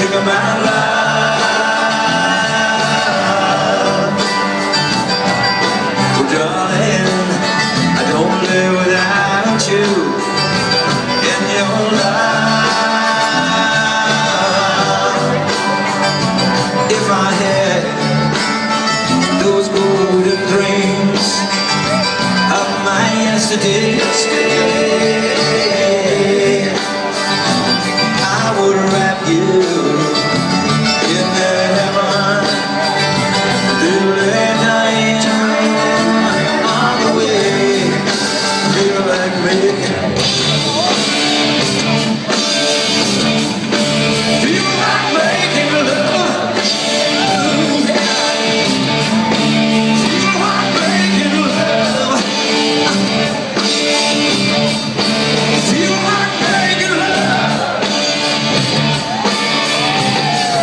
sick of my life. Well, darling, I don't live without you In your life. If I had those golden dreams Of my yesterday.